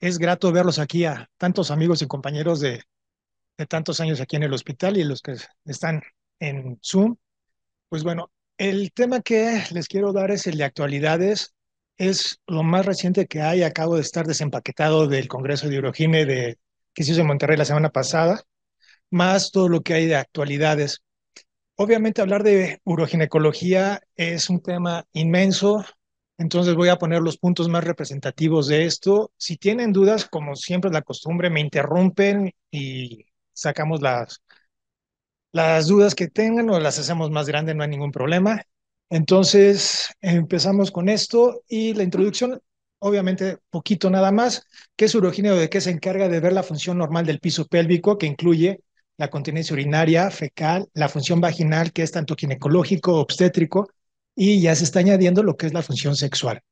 Es grato verlos aquí a tantos amigos y compañeros de, tantos años aquí en el hospital y los que están en Zoom. Pues bueno, el tema que les quiero dar es el de actualidades. Es lo más reciente que hay. Acabo de estar desempaquetado del Congreso de Urogine de, que se hizo en Monterrey la semana pasada, más todo lo que hay de actualidades. Obviamente hablar de uroginecología es un tema inmenso, entonces voy a poner los puntos más representativos de esto. Si tienen dudas, como siempre es la costumbre, me interrumpen y sacamos las, las dudas que tengan o las hacemos más grandes, no hay ningún problema. Entonces empezamos con esto y la introducción, obviamente poquito nada más, ¿qué es urogineo? ¿De qué se encarga de ver la función normal del piso pélvico que incluye la continencia urinaria, fecal, la función vaginal, que es tanto ginecológico, obstétrico, y ya se está añadiendo lo que es la función sexual.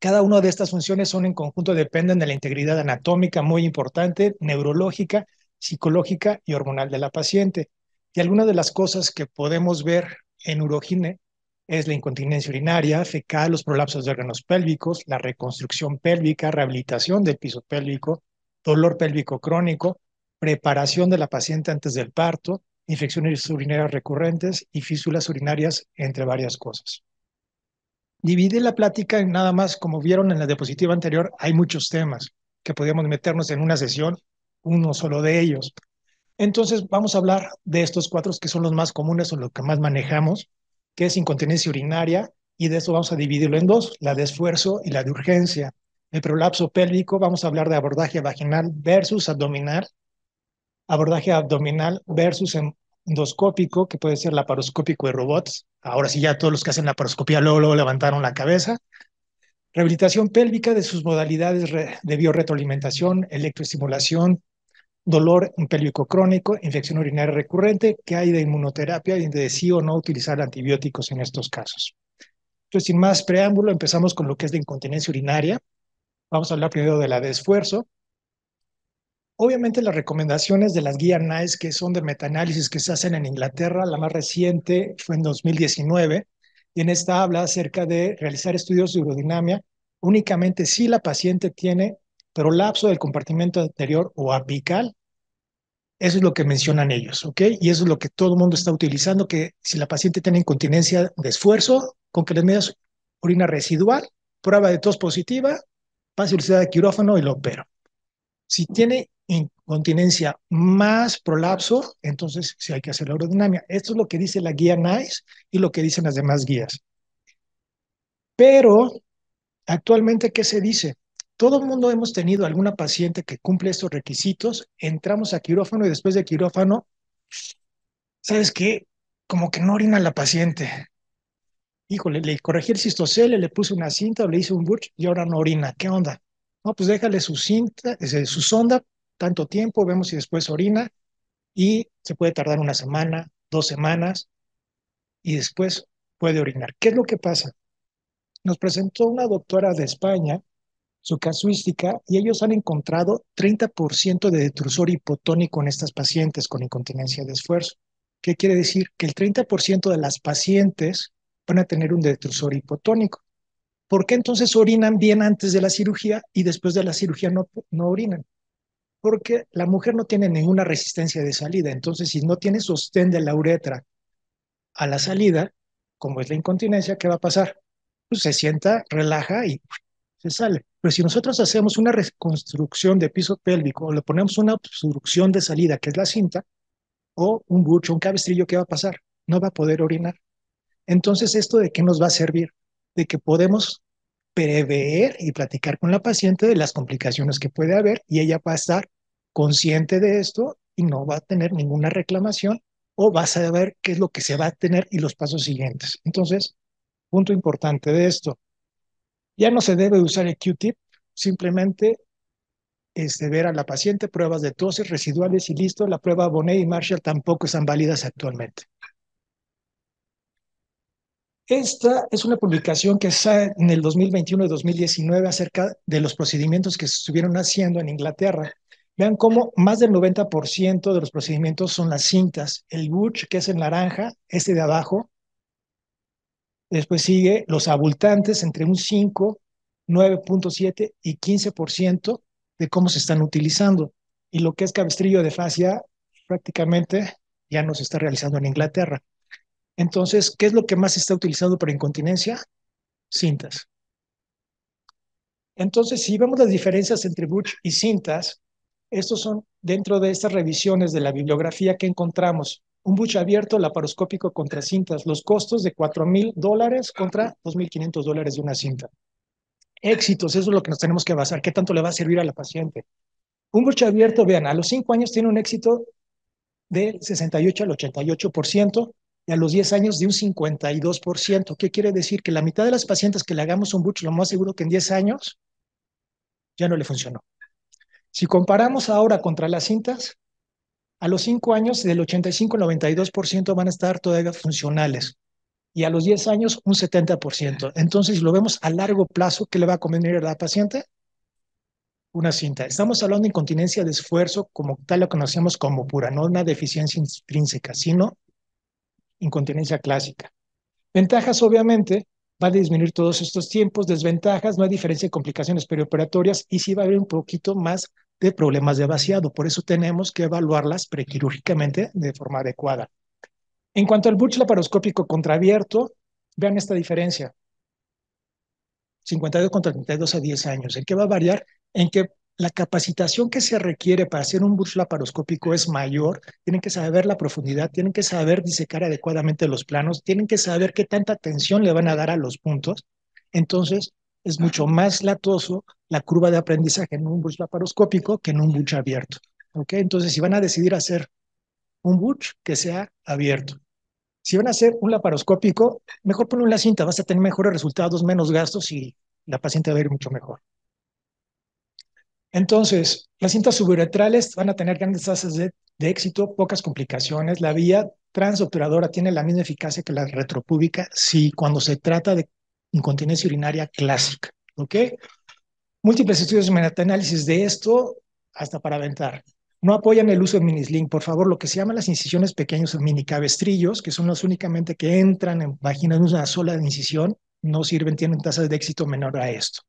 Cada una de estas funciones son en conjunto, dependen de la integridad anatómica muy importante, neurológica, psicológica y hormonal de la paciente. Y algunas de las cosas que podemos ver en urogine es la incontinencia urinaria, fecal, los prolapsos de órganos pélvicos, la reconstrucción pélvica, rehabilitación del piso pélvico, dolor pélvico crónico, preparación de la paciente antes del parto, infecciones urinarias recurrentes y físulas urinarias, entre varias cosas. Divide la plática en nada más, como vieron en la diapositiva anterior, hay muchos temas que podríamos meternos en una sesión, uno solo de ellos. Entonces vamos a hablar de estos cuatro que son los más comunes o los que más manejamos, que es incontinencia urinaria, y de eso vamos a dividirlo en dos, la de esfuerzo y la de urgencia. El prolapso pélvico, vamos a hablar de abordaje vaginal versus abdominal, abordaje abdominal versus endoscópico, que puede ser laparoscópico de robots. Ahora sí, ya todos los que hacen laparoscopía luego, luego levantaron la cabeza. Rehabilitación pélvica de sus modalidades de biorretroalimentación, electroestimulación, dolor pélvico crónico, infección urinaria recurrente, que hay de inmunoterapia y de sí o no utilizar antibióticos en estos casos. Entonces, sin más preámbulo, empezamos con lo que es de incontinencia urinaria. Vamos a hablar primero de la de esfuerzo. Obviamente las recomendaciones de las guías NICE, que son de metaanálisis que se hacen en Inglaterra, la más reciente fue en 2019, y en esta habla acerca de realizar estudios de urodinamia únicamente si la paciente tiene prolapso del compartimento anterior o apical. Eso es lo que mencionan ellos, ¿ok? Y eso es lo que todo el mundo está utilizando, que si la paciente tiene incontinencia de esfuerzo, con que le medidas orina residual, prueba de tos positiva, pase de quirófano y lo opero. Si tiene incontinencia más prolapso, entonces sí hay que hacer la urodinamia. Esto es lo que dice la guía NICE y lo que dicen las demás guías. Pero actualmente, ¿qué se dice? Todo el mundo hemos tenido alguna paciente que cumple estos requisitos, entramos a quirófano y después de quirófano, ¿sabes qué? Como que no orina la paciente. Híjole, le corregí el cistocele, le puse una cinta le hice un burch y ahora no orina. ¿Qué onda? No, pues déjale su cinta, su sonda tanto tiempo, vemos si después orina y se puede tardar una semana, dos semanas y después puede orinar. ¿Qué es lo que pasa? Nos presentó una doctora de España su casuística y ellos han encontrado 30% de detrusor hipotónico en estas pacientes con incontinencia de esfuerzo. ¿Qué quiere decir? Que el 30% de las pacientes van a tener un detrusor hipotónico. ¿Por qué entonces orinan bien antes de la cirugía y después de la cirugía no, no orinan? Porque la mujer no tiene ninguna resistencia de salida. Entonces, si no tiene sostén de la uretra a la salida, como es la incontinencia, ¿qué va a pasar? Pues se sienta, relaja y se sale. Pero si nosotros hacemos una reconstrucción de piso pélvico o le ponemos una obstrucción de salida, que es la cinta, o un bucho, un cabestrillo, ¿qué va a pasar? No va a poder orinar. Entonces, ¿esto de qué nos va a servir? De que podemos prever y platicar con la paciente de las complicaciones que puede haber y ella va a estar consciente de esto y no va a tener ninguna reclamación o va a saber qué es lo que se va a tener y los pasos siguientes. Entonces, punto importante de esto, ya no se debe usar el Q-tip, simplemente este, ver a la paciente pruebas de toses residuales y listo, la prueba Bonet y Marshall tampoco están válidas actualmente. Esta es una publicación que sale en el 2021 y 2019 acerca de los procedimientos que se estuvieron haciendo en Inglaterra. Vean cómo más del 90% de los procedimientos son las cintas. El Butch, que es en naranja, este de abajo. Después sigue los abultantes entre un 5, 9.7 y 15%. de cómo se están utilizando. Y lo que es cabestrillo de fascia prácticamente ya no se está realizando en Inglaterra. Entonces, ¿qué es lo que más se está utilizando para incontinencia? Cintas. Entonces, si vemos las diferencias entre Butch y cintas, estos son dentro de estas revisiones de la bibliografía que encontramos. Un Butch abierto laparoscópico contra cintas, los costos de 4 mil dólares contra 2.500 dólares de una cinta. Éxitos, eso es lo que nos tenemos que basar. ¿Qué tanto le va a servir a la paciente? Un Butch abierto, vean, a los 5 años tiene un éxito del 68 al 88% y a los 10 años de un 52%. ¿Qué quiere decir? Que la mitad de las pacientes que le hagamos un Butch, lo más seguro que en 10 años ya no le funcionó. Si comparamos ahora contra las cintas, a los 5 años del 85 al 92% van a estar todavía funcionales y a los 10 años un 70%. Entonces, si lo vemos a largo plazo, ¿qué le va a convenir a la paciente? Una cinta. Estamos hablando de incontinencia de esfuerzo como tal lo conocemos como pura, no una deficiencia intrínseca, sino incontinencia clásica. Ventajas, obviamente, va a disminuir todos estos tiempos, desventajas, no hay diferencia de complicaciones perioperatorias y sí va a haber un poquito más de problemas de vaciado. Por eso tenemos que evaluarlas prequirúrgicamente de forma adecuada. En cuanto al Butch laparoscópico contraabierto, vean esta diferencia. 52 contra 32 a 10 años. ¿En qué va a variar? En que la capacitación que se requiere para hacer un bus laparoscópico es mayor, tienen que saber la profundidad, tienen que saber disecar adecuadamente los planos, tienen que saber qué tanta atención le van a dar a los puntos. Entonces, es mucho más latoso la curva de aprendizaje en un bus laparoscópico que en un buch abierto. ¿Ok? Entonces, si van a decidir hacer un buch, que sea abierto. Si van a hacer un laparoscópico, mejor ponen la cinta, vas a tener mejores resultados, menos gastos y la paciente va a ir mucho mejor. Entonces, las cintas suburetrales van a tener grandes tasas de, éxito, pocas complicaciones. La vía transobturadora tiene la misma eficacia que la retropúbica, sí, cuando se trata de incontinencia urinaria clásica, ¿ok? Múltiples estudios de metaanálisis de esto hasta para aventar. No apoyan el uso de minisling, por favor, lo que se llaman las incisiones pequeños o minicabestrillos, que son los únicamente que entran en vaginas de una sola incisión, no sirven, tienen tasas de éxito menor a esto.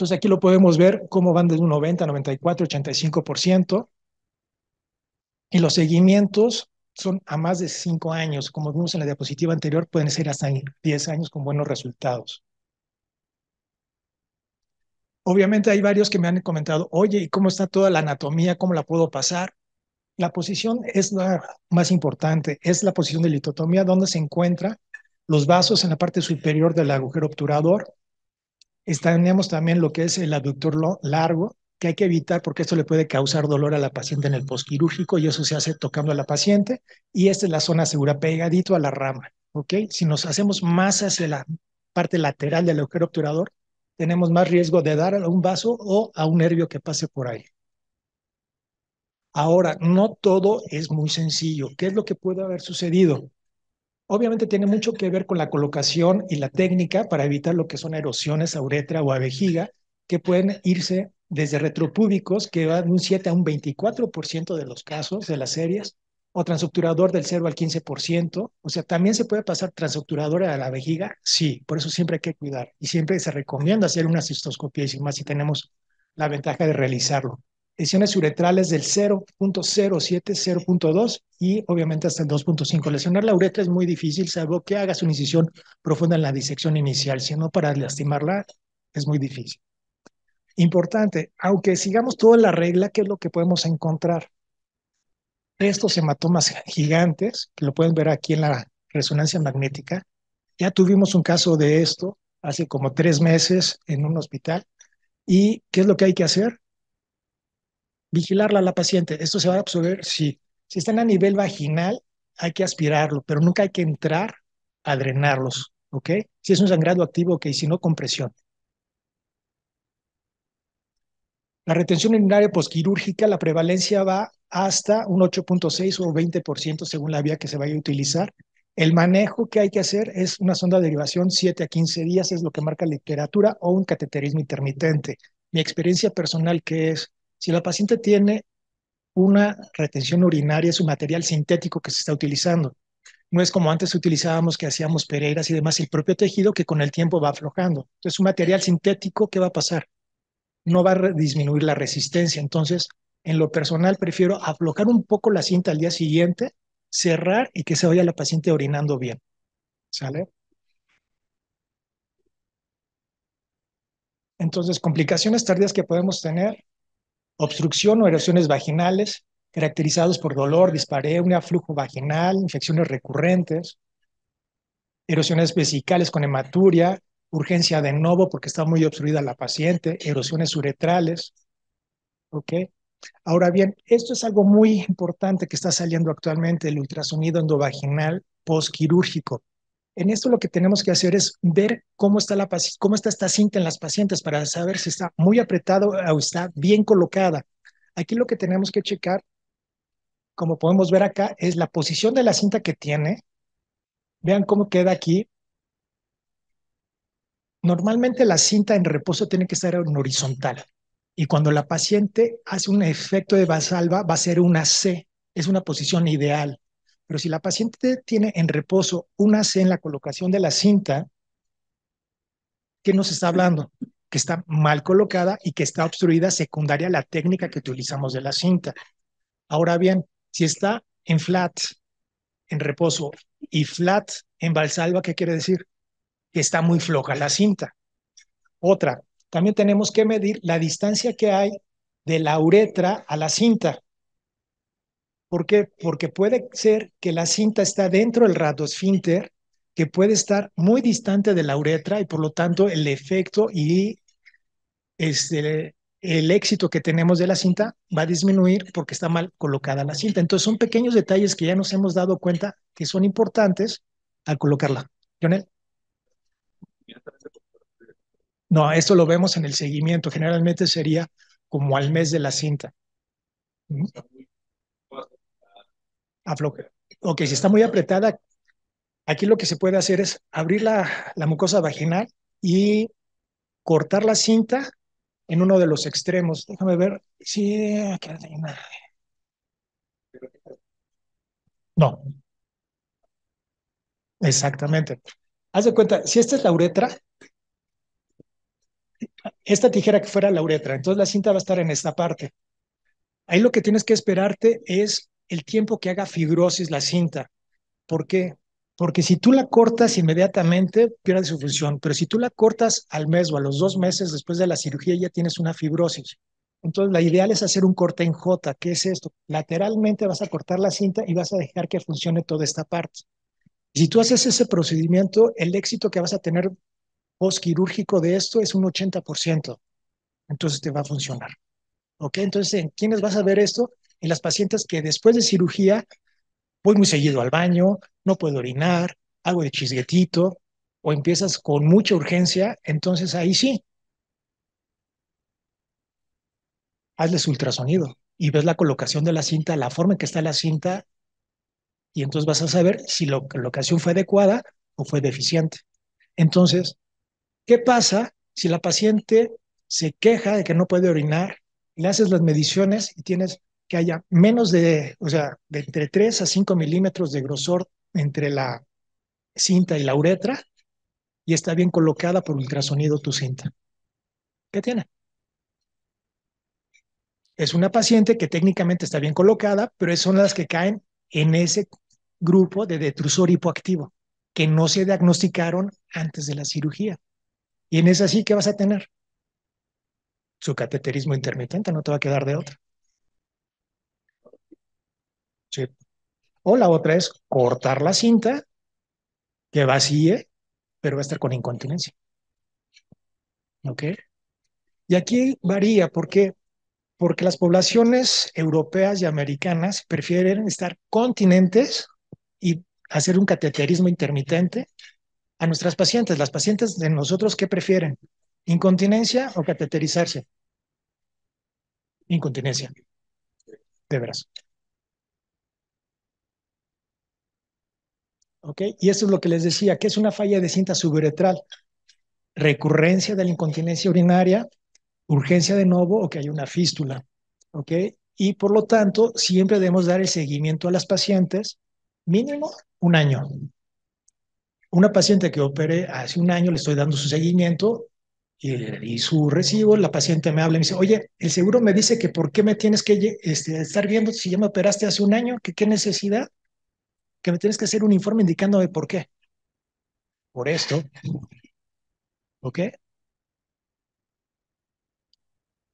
Entonces aquí lo podemos ver cómo van desde un 90, 94, 85%. Y los seguimientos son a más de 5 años. Como vimos en la diapositiva anterior, pueden ser hasta 10 años con buenos resultados. Obviamente hay varios que me han comentado, oye, ¿y cómo está toda la anatomía? ¿Cómo la puedo pasar? La posición es la más importante, es la posición de litotomía, donde se encuentran los vasos en la parte superior del agujero obturador, tenemos también lo que es el aductor largo, que hay que evitar porque esto le puede causar dolor a la paciente en el posquirúrgico y eso se hace tocando a la paciente. Y esta es la zona segura, pegadito a la rama. ¿ok? Si nos hacemos más hacia la parte lateral del agujero obturador, tenemos más riesgo de dar a un vaso o a un nervio que pase por ahí. Ahora, no todo es muy sencillo. ¿Qué es lo que puede haber sucedido? Obviamente tiene mucho que ver con la colocación y la técnica para evitar lo que son erosiones a uretra o a vejiga, que pueden irse desde retropúbicos, que van de un 7 a un 24% de los casos de las series, o transobturador del 0 al 15%. O sea, también se puede pasar transobturador a la vejiga, sí, por eso siempre hay que cuidar. Y siempre se recomienda hacer una cistoscopia, y más si tenemos la ventaja de realizarlo lesiones uretrales del 0.07, 0.2 y obviamente hasta el 2.5. Lesionar la uretra es muy difícil, salvo que hagas una incisión profunda en la disección inicial, si no para lastimarla es muy difícil. Importante, aunque sigamos toda la regla, ¿qué es lo que podemos encontrar? Estos hematomas gigantes, que lo pueden ver aquí en la resonancia magnética, ya tuvimos un caso de esto hace como tres meses en un hospital. ¿Y qué es lo que hay que hacer? Vigilarla a la paciente. ¿Esto se va a absorber? Sí. Si están a nivel vaginal, hay que aspirarlo, pero nunca hay que entrar a drenarlos, ¿ok? Si es un sangrado activo, ok, si no, compresión. La retención urinaria posquirúrgica, la prevalencia va hasta un 8.6 o 20% según la vía que se vaya a utilizar. El manejo que hay que hacer es una sonda de derivación 7 a 15 días, es lo que marca la literatura, o un cateterismo intermitente. Mi experiencia personal que es si la paciente tiene una retención urinaria, es un material sintético que se está utilizando. No es como antes utilizábamos que hacíamos pereiras y demás, el propio tejido que con el tiempo va aflojando. Entonces, un material sintético, ¿qué va a pasar? no va a disminuir la resistencia. Entonces, en lo personal, prefiero aflojar un poco la cinta al día siguiente, cerrar y que se vaya la paciente orinando bien. ¿Sale? Entonces, complicaciones tardías que podemos tener, obstrucción o erosiones vaginales, caracterizados por dolor, dispareunia, flujo vaginal, infecciones recurrentes, erosiones vesicales con hematuria, urgencia de nuevo porque está muy obstruida la paciente, erosiones uretrales. ¿Ok? Ahora bien, esto es algo muy importante que está saliendo actualmente, el ultrasonido endovaginal postquirúrgico. En esto lo que tenemos que hacer es ver cómo está, la, cómo está esta cinta en las pacientes para saber si está muy apretado o está bien colocada. Aquí lo que tenemos que checar, como podemos ver acá, es la posición de la cinta que tiene. Vean cómo queda aquí. Normalmente la cinta en reposo tiene que estar en horizontal. Y cuando la paciente hace un efecto de basalva, va a ser una C. Es una posición ideal. Pero si la paciente tiene en reposo una C en la colocación de la cinta, ¿qué nos está hablando? Que está mal colocada y que está obstruida secundaria a la técnica que utilizamos de la cinta. Ahora bien, si está en flat, en reposo, y flat en valsalva, ¿qué quiere decir? Que está muy floja la cinta. Otra, también tenemos que medir la distancia que hay de la uretra a la cinta. ¿Por qué? Porque puede ser que la cinta está dentro del esfínter, que puede estar muy distante de la uretra y por lo tanto el efecto y este, el éxito que tenemos de la cinta va a disminuir porque está mal colocada la cinta. Entonces son pequeños detalles que ya nos hemos dado cuenta que son importantes al colocarla. ¿Jonel? No, esto lo vemos en el seguimiento. Generalmente sería como al mes de la cinta. Ok, si está muy apretada, aquí lo que se puede hacer es abrir la, mucosa vaginal y cortar la cinta en uno de los extremos. Déjame ver si... No. Exactamente. Haz de cuenta, si esta es la uretra, esta tijera que fuera la uretra, entonces la cinta va a estar en esta parte. Ahí lo que tienes que esperarte es el tiempo que haga fibrosis la cinta. ¿Por qué? Porque si tú la cortas inmediatamente, pierde su función, pero si tú la cortas al mes o a los dos meses después de la cirugía, ya tienes una fibrosis. Entonces, la ideal es hacer un corte en J. ¿Qué es esto? Lateralmente vas a cortar la cinta y vas a dejar que funcione toda esta parte. Si tú haces ese procedimiento, el éxito que vas a tener postquirúrgico de esto es un 80%. Entonces te va a funcionar. ¿Ok? Entonces, ¿en quiénes vas a ver esto? En las pacientes que después de cirugía voy muy seguido al baño, no puedo orinar, hago de chisguetito, o empiezas con mucha urgencia, entonces ahí sí. Hazles ultrasonido y ves la colocación de la cinta, la forma en que está la cinta, y entonces vas a saber si la colocación fue adecuada o fue deficiente. Entonces, ¿qué pasa si la paciente se queja de que no puede orinar, le haces las mediciones y tienes que haya menos de, o sea, de entre 3 a 5 milímetros de grosor entre la cinta y la uretra y está bien colocada por ultrasonido tu cinta. ¿Qué tiene? Es una paciente que técnicamente está bien colocada, pero son las que caen en ese grupo de detrusor hipoactivo que no se diagnosticaron antes de la cirugía. Y en esa sí, ¿qué vas a tener? Su cateterismo intermitente, no te va a quedar de otra. O la otra es cortar la cinta que vacíe, pero va a estar con incontinencia. ¿Ok? Y aquí varía, ¿por qué? Porque las poblaciones europeas y americanas prefieren estar continentes y hacer un cateterismo intermitente a nuestras pacientes. Las pacientes de nosotros, ¿qué prefieren? ¿Incontinencia o cateterizarse? Incontinencia. De veras. ¿Ok? Y eso es lo que les decía, que es una falla de cinta suburetral, recurrencia de la incontinencia urinaria, urgencia de nuevo o que hay una fístula, ¿ok? Y por lo tanto, siempre debemos dar el seguimiento a las pacientes mínimo un año. Una paciente que opere hace un año, le estoy dando su seguimiento y, su recibo, la paciente me habla y me dice, oye, el seguro me dice que por qué me tienes que este, estar viendo si ya me operaste hace un año, que qué necesidad, que me tienes que hacer un informe indicándome por qué. Por esto, ¿ok?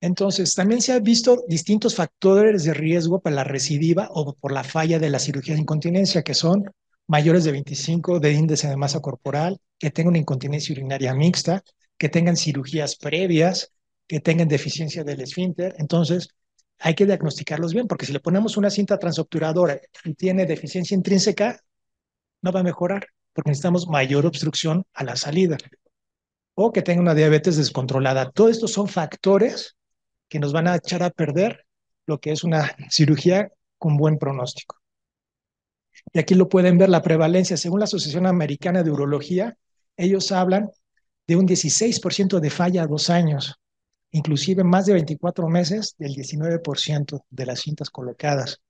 Entonces, también se han visto distintos factores de riesgo para la recidiva o por la falla de la cirugía de incontinencia, que son mayores de 25 de índice de masa corporal, que tengan incontinencia urinaria mixta, que tengan cirugías previas, que tengan deficiencia del esfínter. Entonces, hay que diagnosticarlos bien, porque si le ponemos una cinta transobturadora y tiene deficiencia intrínseca, no va a mejorar, porque necesitamos mayor obstrucción a la salida. O que tenga una diabetes descontrolada. Todos estos son factores que nos van a echar a perder lo que es una cirugía con buen pronóstico. Y aquí lo pueden ver la prevalencia. Según la Asociación Americana de Urología, ellos hablan de un 16% de falla a dos años, inclusive más de 24 meses del 19% de las cintas colocadas.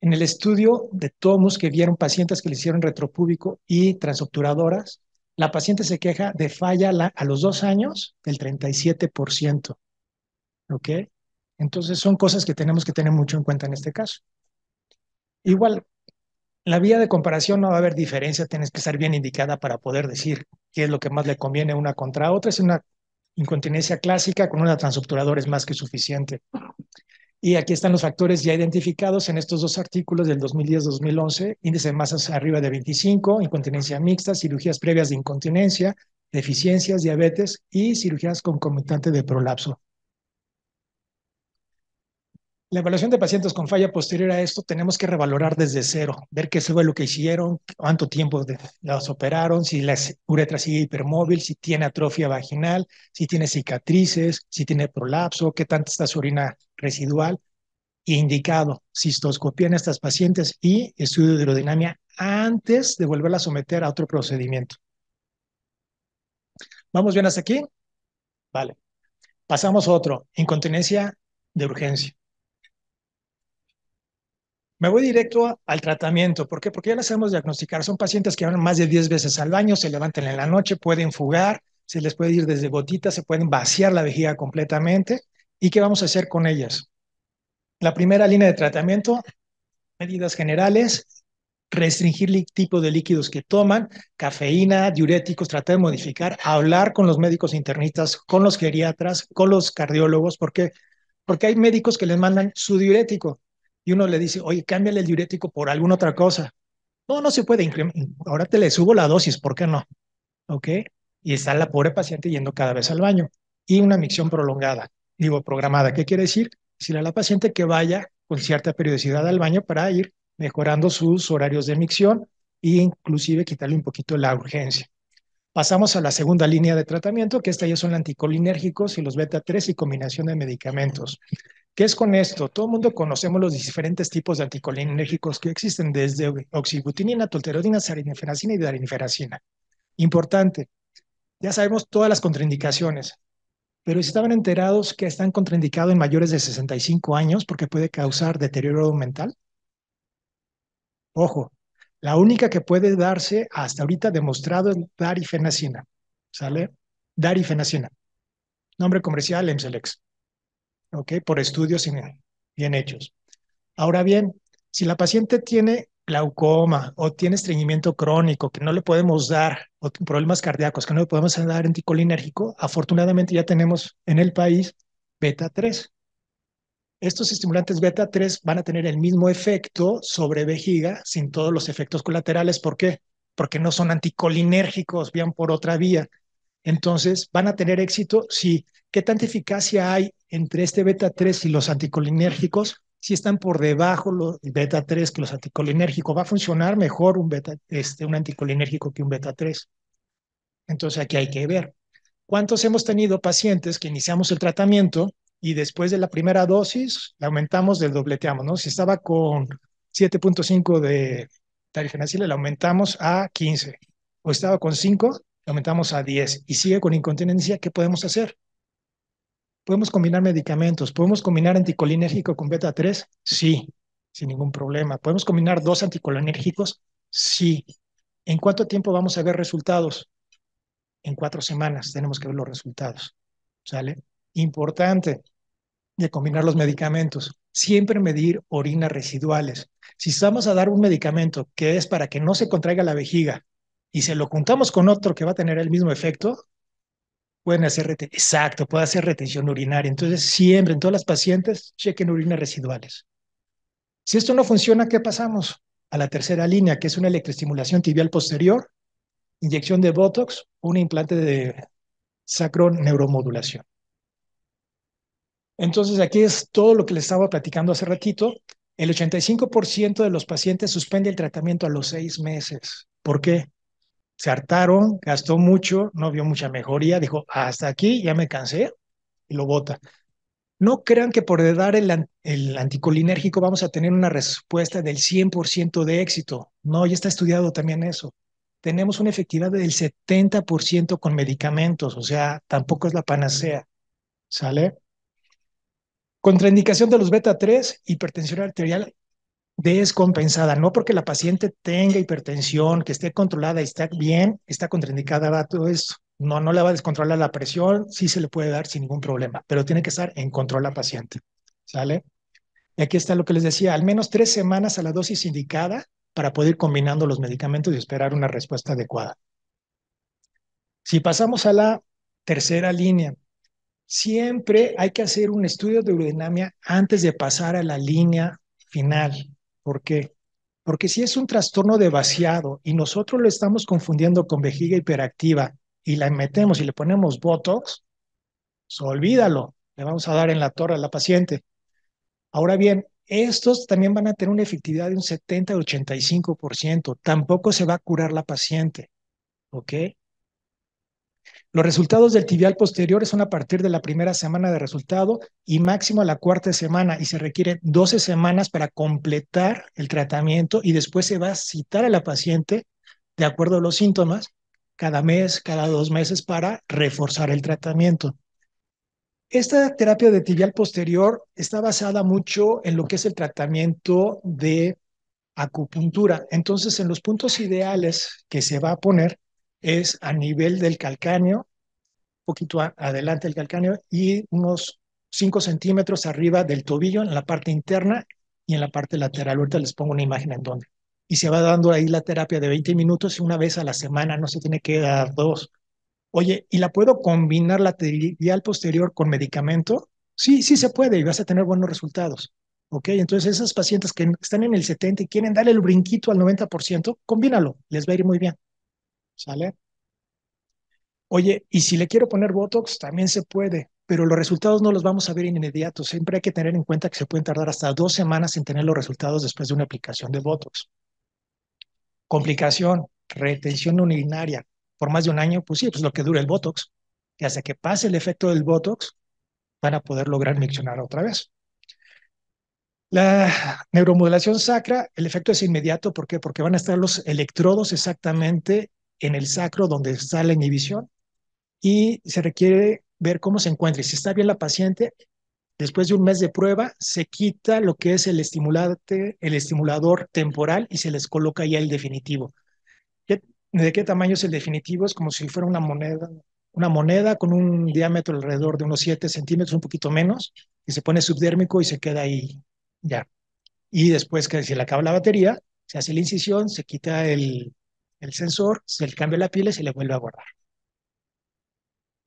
En el estudio de Tomus que vieron pacientes que le hicieron retropúbico y transobturadoras, la paciente se queja de falla a los dos años del 37%. ¿Ok? Entonces son cosas que tenemos que tener mucho en cuenta en este caso. Igual, la vía de comparación no va a haber diferencia, tienes que estar bien indicada para poder decir qué es lo que más le conviene una contra otra. Es una incontinencia clásica con una transobturadora es más que suficiente. Y aquí están los factores ya identificados en estos dos artículos del 2010-2011, índice de masas arriba de 25, incontinencia mixta, cirugías previas de incontinencia, deficiencias, diabetes y cirugías concomitantes de prolapso. La evaluación de pacientes con falla posterior a esto tenemos que revalorar desde cero, ver qué fue lo que hicieron, cuánto tiempo las operaron, si la uretra sigue hipermóvil, si tiene atrofia vaginal, si tiene cicatrices, si tiene prolapso, qué tanta está su orina residual, indicado cistoscopía en estas pacientes y estudio de hidrodinamia antes de volverla a someter a otro procedimiento. ¿Vamos bien hasta aquí? Vale. Pasamos a otro, incontinencia de urgencia. Me voy directo al tratamiento. ¿Por qué? Porque ya las sabemos diagnosticar. Son pacientes que van más de 10 veces al baño, se levantan en la noche, pueden fugar, se les puede ir desde gotitas, se pueden vaciar la vejiga completamente. ¿Y qué vamos a hacer con ellas? La primera línea de tratamiento, medidas generales, restringir el tipo de líquidos que toman, cafeína, diuréticos, tratar de modificar, hablar con los médicos internistas, con los geriatras, con los cardiólogos, porque porque hay médicos que les mandan su diurético y uno le dice, oye, cámbiale el diurético por alguna otra cosa. No, no se puede. Ahora te le subo la dosis, ¿por qué no? ¿Ok? Y está la pobre paciente yendo cada vez al baño. Y una micción prolongada, digo, programada. ¿Qué quiere decir? Decirle a la paciente que vaya con cierta periodicidad al baño para ir mejorando sus horarios de micción e inclusive quitarle un poquito la urgencia. Pasamos a la segunda línea de tratamiento, que esta ya son anticolinérgicos y los beta 3 y combinación de medicamentos. ¿Qué es con esto? Todo el mundo conocemos los diferentes tipos de anticolinérgicos que existen, desde oxibutinina, tolterodina, sarinferacina y darinferacina. Importante, ya sabemos todas las contraindicaciones, pero si estaban enterados que están contraindicados en mayores de 65 años porque puede causar deterioro mental. Ojo, la única que puede darse hasta ahorita demostrado es darifenacina, ¿sale? Darifenacina. Nombre comercial, Emcelex. ¿Ok? Por estudios bien hechos. Ahora bien, si la paciente tiene glaucoma o tiene estreñimiento crónico que no le podemos dar, o problemas cardíacos que no le podemos dar anticolinérgico, afortunadamente ya tenemos en el país beta 3. Estos estimulantes beta 3 van a tener el mismo efecto sobre vejiga sin todos los efectos colaterales. ¿Por qué? Porque no son anticolinérgicos, bien por otra vía. Entonces, van a tener éxito si, ¿qué tanta eficacia hay entre este beta 3 y los anticolinérgicos? Si están por debajo los beta 3 que los anticolinérgicos, va a funcionar mejor un, beta, este, un anticolinérgico que un beta 3. Entonces, aquí hay que ver. ¿Cuántos hemos tenido pacientes que iniciamos el tratamiento y después de la primera dosis la aumentamos del dobleteamos, ¿no? Si estaba con 7.5 de tarifenacil, la aumentamos a 15. O estaba con 5, aumentamos a 10 y sigue con incontinencia, ¿qué podemos hacer? ¿Podemos combinar medicamentos? ¿Podemos combinar anticolinérgico con beta 3? Sí, sin ningún problema. ¿Podemos combinar dos anticolinérgicos? Sí. ¿En cuánto tiempo vamos a ver resultados? En cuatro semanas tenemos que ver los resultados. ¿sale? Importante de combinar los medicamentos. Siempre medir orinas residuales. Si estamos a dar un medicamento que es para que no se contraiga la vejiga y se lo juntamos con otro que va a tener el mismo efecto, pueden hacer retención. Exacto, puede hacer retención urinaria. Entonces, siempre en todas las pacientes, chequen orinas residuales. Si esto no funciona, ¿qué pasamos? A la tercera línea, que es una electroestimulación tibial posterior, inyección de Botox, un implante de sacro-neuromodulación. Entonces, aquí es todo lo que les estaba platicando hace ratito. El 85% de los pacientes suspende el tratamiento a los seis meses. ¿Por qué? Se hartaron, gastó mucho, no vio mucha mejoría, dijo, hasta aquí ya me cansé y lo bota. No crean que por dar el, el anticolinérgico vamos a tener una respuesta del 100% de éxito. No, ya está estudiado también eso. Tenemos una efectividad del 70% con medicamentos, o sea, tampoco es la panacea. ¿Sale? Contraindicación de los beta 3, hipertensión arterial descompensada, no porque la paciente tenga hipertensión, que esté controlada y está bien, está contraindicada a todo esto. No, no le va a descontrolar la presión, sí se le puede dar sin ningún problema, pero tiene que estar en control la paciente. ¿Sale? Y aquí está lo que les decía, al menos tres semanas a la dosis indicada para poder ir combinando los medicamentos y esperar una respuesta adecuada. Si pasamos a la tercera línea, siempre hay que hacer un estudio de urodinamia antes de pasar a la línea final. ¿Por qué? Porque si es un trastorno de vaciado y nosotros lo estamos confundiendo con vejiga hiperactiva y la metemos y le ponemos Botox, pues olvídalo, le vamos a dar en la torre a la paciente. Ahora bien, estos también van a tener una efectividad de un 70-85%. Tampoco se va a curar la paciente. ¿Ok? Los resultados del tibial posterior son a partir de la primera semana de resultado y máximo a la cuarta semana y se requieren 12 semanas para completar el tratamiento y después se va a citar a la paciente de acuerdo a los síntomas cada mes, cada dos meses para reforzar el tratamiento. Esta terapia de tibial posterior está basada mucho en lo que es el tratamiento de acupuntura. Entonces, en los puntos ideales que se va a poner es a nivel del calcáneo, un poquito adelante del calcáneo y unos 5 centímetros arriba del tobillo en la parte interna y en la parte lateral. Ahorita les pongo una imagen en donde. Y se va dando ahí la terapia de 20 minutos y una vez a la semana, no se tiene que dar dos. Oye, ¿y la puedo combinar la posterior con medicamento? Sí, sí se puede y vas a tener buenos resultados. ¿Ok? Entonces, esos pacientes que están en el 70 y quieren darle el brinquito al 90%, combínalo, les va a ir muy bien. ¿Sale? Oye, y si le quiero poner Botox, también se puede, pero los resultados no los vamos a ver inmediatos. Siempre hay que tener en cuenta que se pueden tardar hasta dos semanas en tener los resultados después de una aplicación de Botox. Complicación, retención urinaria. Por más de un año, pues sí, pues lo que dura el Botox. Y hasta que pase el efecto del Botox, van a poder lograr miccionar otra vez. La neuromodulación sacra, el efecto es inmediato. ¿Por qué? Porque van a estar los electrodos exactamente en el sacro donde está la inhibición y se requiere ver cómo se encuentra. Y si está bien la paciente, después de un mes de prueba, se quita lo que es el estimulante, el estimulador temporal y se les coloca ya el definitivo. ¿De qué tamaño es el definitivo? Es como si fuera una moneda, una moneda con un diámetro alrededor de unos 7 centímetros, un poquito menos, y se pone subdérmico y se queda ahí ya. Y después que se le acaba la batería, se hace la incisión, se quita el, el sensor, se le cambia la pila y se le vuelve a guardar.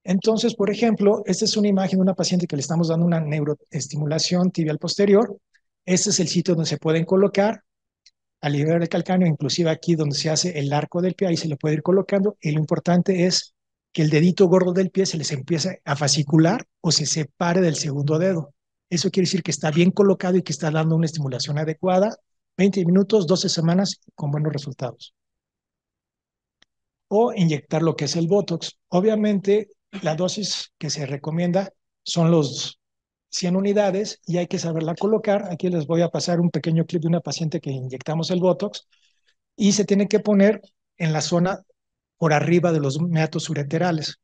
Entonces, por ejemplo, esta es una imagen de una paciente que le estamos dando una neuroestimulación tibial posterior. Este es el sitio donde se pueden colocar al nivel del calcáneo, inclusive aquí donde se hace el arco del pie, ahí se le puede ir colocando. Y lo importante es que el dedito gordo del pie se les empiece a fascicular o se separe del segundo dedo. Eso quiere decir que está bien colocado y que está dando una estimulación adecuada. 20 minutos, 12 semanas con buenos resultados o inyectar lo que es el Botox. Obviamente, la dosis que se recomienda son los 100 unidades y hay que saberla colocar. Aquí les voy a pasar un pequeño clip de una paciente que inyectamos el Botox y se tiene que poner en la zona por arriba de los meatos ureterales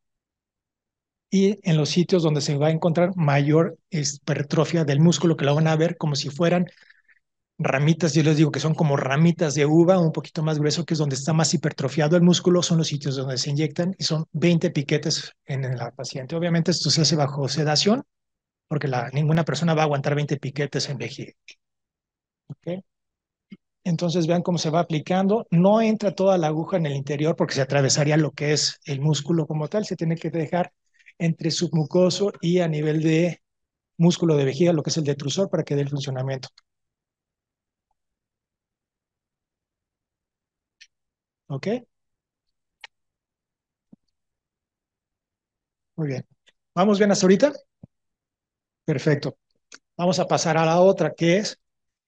y en los sitios donde se va a encontrar mayor hipertrofia del músculo, que lo van a ver como si fueran ramitas, yo les digo que son como ramitas de uva, un poquito más grueso, que es donde está más hipertrofiado el músculo, son los sitios donde se inyectan y son 20 piquetes en la paciente. Obviamente esto se hace bajo sedación, porque ninguna persona va a aguantar 20 piquetes en vejiga. Entonces vean cómo se va aplicando. No entra toda la aguja en el interior porque se atravesaría lo que es el músculo como tal. Se tiene que dejar entre submucoso y a nivel de músculo de vejiga, lo que es el detrusor, para que dé el funcionamiento. ¿Ok? Muy bien. ¿Vamos bien hasta ahorita? Perfecto. Vamos a pasar a la otra, que es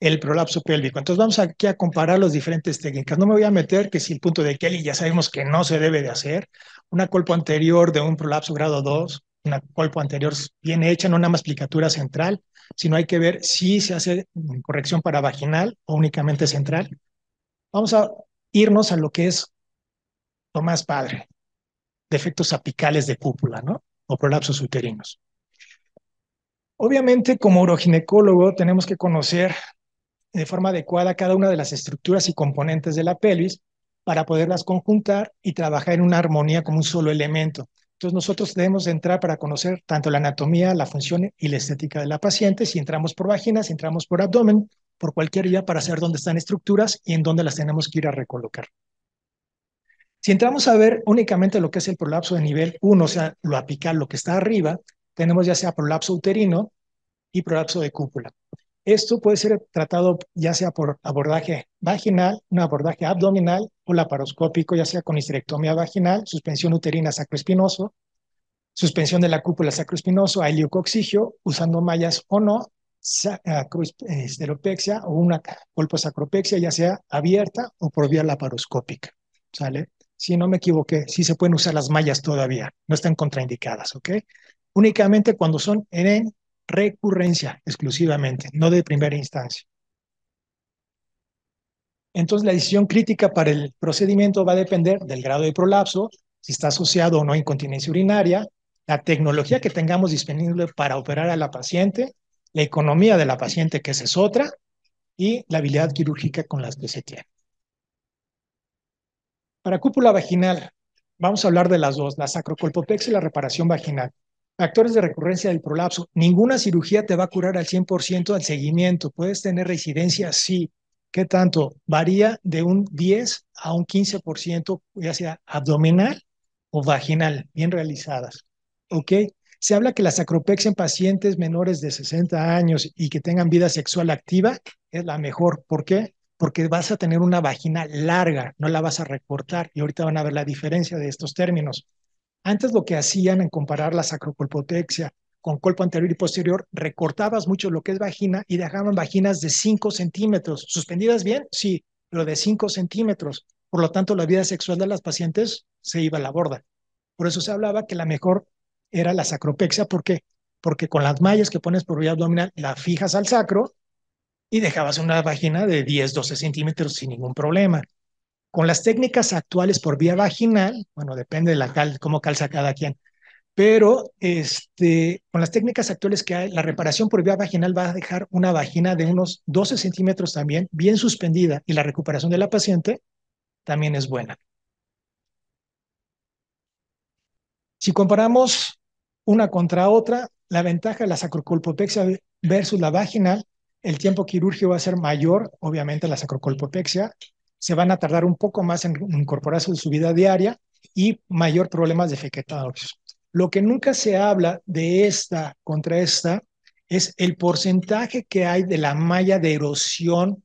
el prolapso pélvico. Entonces vamos aquí a comparar las diferentes técnicas. No me voy a meter que si el punto de Kelly ya sabemos que no se debe de hacer. Una colpo anterior de un prolapso grado 2, una colpo anterior bien hecha, no nada más plicatura central, sino hay que ver si se hace corrección para vaginal o únicamente central. Vamos a irnos a lo que es lo más padre, defectos apicales de cúpula, ¿no? O prolapsos uterinos. Obviamente, como uroginecólogo, tenemos que conocer de forma adecuada cada una de las estructuras y componentes de la pelvis para poderlas conjuntar y trabajar en una armonía como un solo elemento. Entonces nosotros debemos entrar para conocer tanto la anatomía, la función y la estética de la paciente, si entramos por vagina, si entramos por abdomen, por cualquier vía para saber dónde están estructuras y en dónde las tenemos que ir a recolocar. Si entramos a ver únicamente lo que es el prolapso de nivel 1, o sea, lo apical, lo que está arriba, tenemos ya sea prolapso uterino y prolapso de cúpula. Esto puede ser tratado ya sea por abordaje vaginal, un abordaje abdominal o laparoscópico, ya sea con histerectomía vaginal, suspensión uterina sacroespinoso, suspensión de la cúpula sacroespinoso a heliocoxigio, usando mallas o no, esteropexia o una colposacropexia, ya sea abierta o por vía laparoscópica. ¿Sale? Si no me equivoqué, sí se pueden usar las mallas todavía, no están contraindicadas, ¿ok? Únicamente cuando son en recurrencia exclusivamente, no de primera instancia. Entonces, la decisión crítica para el procedimiento va a depender del grado de prolapso, si está asociado o no a incontinencia urinaria, la tecnología que tengamos disponible para operar a la paciente, la economía de la paciente, que esa es otra, y la habilidad quirúrgica con las que se tiene. Para cúpula vaginal, vamos a hablar de las dos, la sacrocolpopexia y la reparación vaginal. Factores de recurrencia del prolapso. Ninguna cirugía te va a curar al 100% al seguimiento. Puedes tener reincidencia, sí. ¿Qué tanto? Varía de un 10 a un 15%, ya sea abdominal o vaginal, bien realizadas. ¿Ok? Se habla que la sacropexia en pacientes menores de 60 años y que tengan vida sexual activa es la mejor. ¿Por qué? Porque vas a tener una vagina larga, no la vas a recortar. Y ahorita van a ver la diferencia de estos términos. Antes lo que hacían en comparar la sacrocolpotexia con colpo anterior y posterior, recortabas mucho lo que es vagina y dejaban vaginas de 5 centímetros. ¿Suspendidas bien? Sí, pero de 5 centímetros. Por lo tanto, la vida sexual de las pacientes se iba a la borda. Por eso se hablaba que la mejor era la sacropexia. ¿Por qué? Porque con las mallas que pones por vía abdominal, la fijas al sacro y dejabas una vagina de 10, 12 centímetros sin ningún problema. Con las técnicas actuales por vía vaginal, bueno, depende de la cal, cómo calza cada quien, pero este, con las técnicas actuales que hay, la reparación por vía vaginal va a dejar una vagina de unos 12 centímetros también, bien suspendida, y la recuperación de la paciente también es buena. Si comparamos una contra otra, la ventaja de la sacrocolpopexia versus la vaginal, el tiempo quirúrgico va a ser mayor, obviamente, la sacrocolpopexia, se van a tardar un poco más en incorporarse en su vida diaria y mayor problemas de fequetados. Lo que nunca se habla de esta contra esta es el porcentaje que hay de la malla de erosión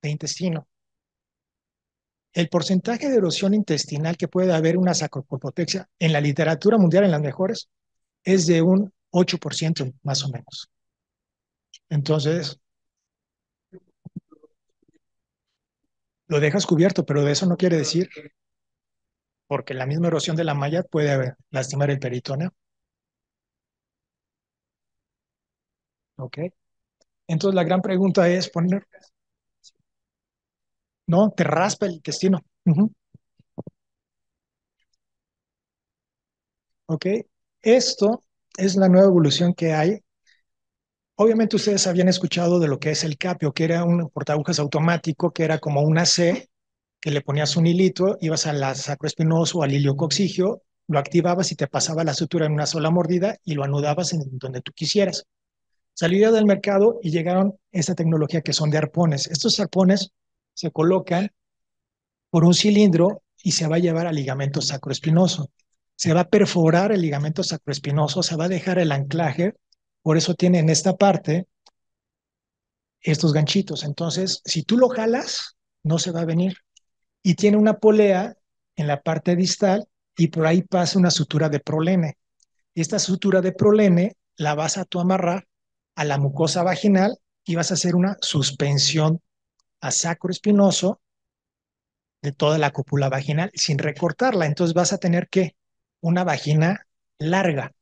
de intestino. El porcentaje de erosión intestinal que puede haber una sacropopotexia en la literatura mundial, en las mejores, es de un 8% más o menos. Entonces, lo dejas cubierto, pero de eso no quiere decir, porque la misma erosión de la malla puede lastimar el peritoneo. ¿Ok? Entonces la gran pregunta es poner... No, te raspa el intestino. ¿Ok? Esto es la nueva evolución que hay Obviamente ustedes habían escuchado de lo que es el capio, que era un portagujas automático, que era como una C, que le ponías un hilito, ibas a la sacroespinoso o al iliocoxigio, lo activabas y te pasaba la sutura en una sola mordida y lo anudabas en donde tú quisieras. Salió del mercado y llegaron esta tecnología que son de arpones. Estos arpones se colocan por un cilindro y se va a llevar al ligamento sacroespinoso. Se va a perforar el ligamento sacroespinoso, se va a dejar el anclaje por eso tiene en esta parte estos ganchitos. Entonces, si tú lo jalas, no se va a venir. Y tiene una polea en la parte distal y por ahí pasa una sutura de prolene. Esta sutura de prolene la vas a tú amarrar a la mucosa vaginal y vas a hacer una suspensión a sacro espinoso de toda la cúpula vaginal sin recortarla. Entonces vas a tener que una vagina larga,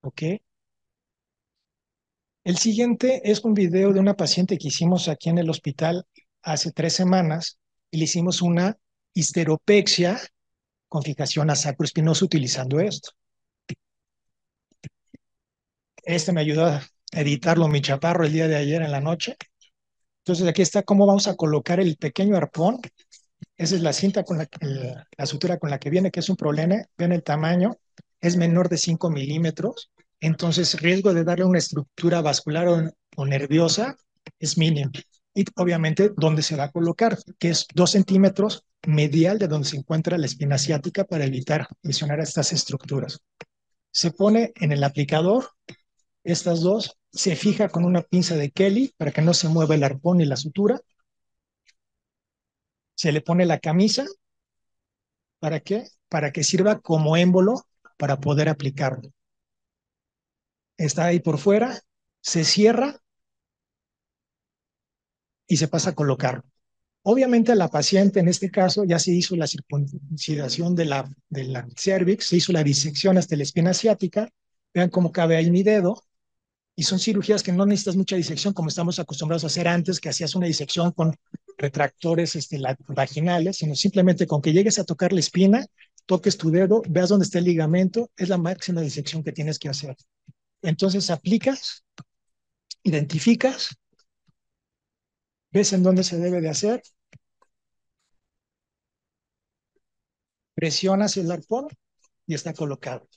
¿ok? El siguiente es un video de una paciente que hicimos aquí en el hospital hace tres semanas y le hicimos una histeropexia con fijación a sacroespinoso utilizando esto. Este me ayudó a editarlo mi chaparro el día de ayer en la noche. Entonces aquí está cómo vamos a colocar el pequeño arpón. Esa es la cinta con la, la sutura con la que viene, que es un prolene. Ven el tamaño, es menor de 5 milímetros entonces riesgo de darle una estructura vascular o, nerviosa es mínimo. Y obviamente dónde se va a colocar, que es dos centímetros medial de donde se encuentra la espina asiática para evitar lesionar estas estructuras. Se pone en el aplicador, estas dos, se fija con una pinza de Kelly para que no se mueva el arpón y la sutura. Se le pone la camisa, ¿para qué? Para que sirva como émbolo para poder aplicarlo está ahí por fuera, se cierra y se pasa a colocar. Obviamente la paciente en este caso ya se hizo la circuncisión de la, de la cervix, se hizo la disección hasta la espina asiática, vean cómo cabe ahí mi dedo, y son cirugías que no necesitas mucha disección como estamos acostumbrados a hacer antes, que hacías una disección con retractores este, vaginales, sino simplemente con que llegues a tocar la espina, toques tu dedo, veas dónde está el ligamento, es la máxima disección que tienes que hacer. Entonces aplicas, identificas, ves en dónde se debe de hacer, presionas el arpón y está colocado.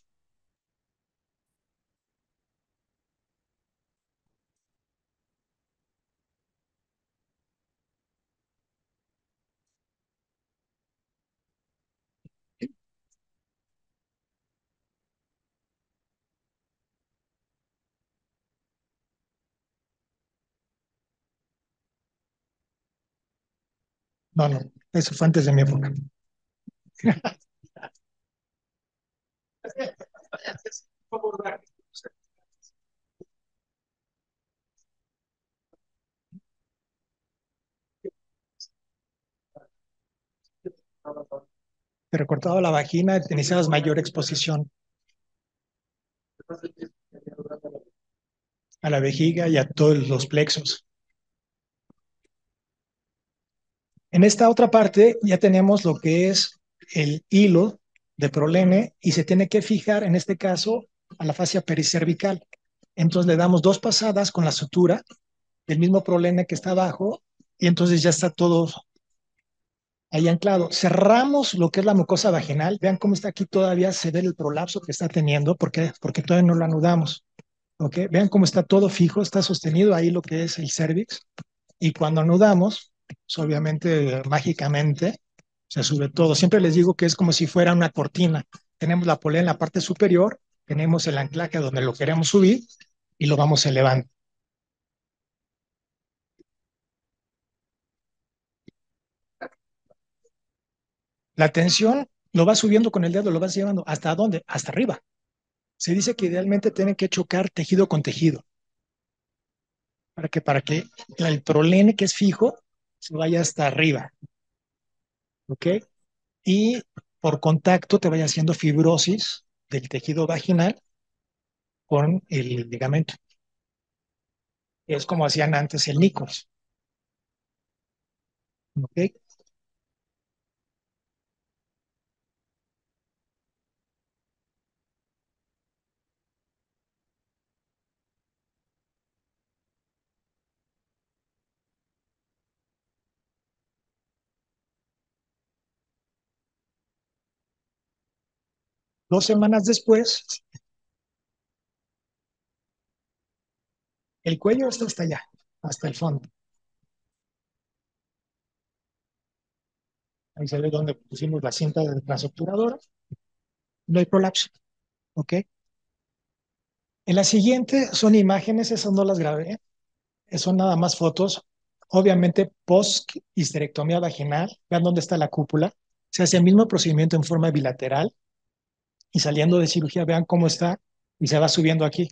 No, no, eso fue antes de mi época. Te recortaba la vagina, necesitabas mayor exposición a la vejiga y a todos los plexos. En esta otra parte ya tenemos lo que es el hilo de prolene y se tiene que fijar, en este caso, a la fascia pericervical. Entonces le damos dos pasadas con la sutura del mismo prolene que está abajo y entonces ya está todo ahí anclado. Cerramos lo que es la mucosa vaginal. Vean cómo está aquí todavía, se ve el prolapso que está teniendo porque, porque todavía no lo anudamos. ¿ok? Vean cómo está todo fijo, está sostenido ahí lo que es el cervix. Y cuando anudamos, pues, obviamente mágicamente se sube todo. Siempre les digo que es como si fuera una cortina. Tenemos la polea en la parte superior, tenemos el anclaje donde lo queremos subir y lo vamos elevando. La tensión lo va subiendo con el dedo, lo vas llevando. ¿Hasta dónde? Hasta arriba. Se dice que idealmente tiene que chocar tejido con tejido. Para que, para que el prolene que es fijo se vaya hasta arriba. ¿Ok? Y por contacto te vaya haciendo fibrosis del tejido vaginal con el ligamento. Es como hacían antes el Nichols. ¿Ok? Dos semanas después, el cuello está hasta allá, hasta el fondo. Ahí se ve donde pusimos la cinta de transobturadora. No hay prolapso. ¿Ok? En la siguiente son imágenes, esas no las grabé. Son nada más fotos. Obviamente, post-histerectomía vaginal. Vean dónde está la cúpula. Se hace el mismo procedimiento en forma bilateral. Y saliendo de cirugía, vean cómo está y se va subiendo aquí.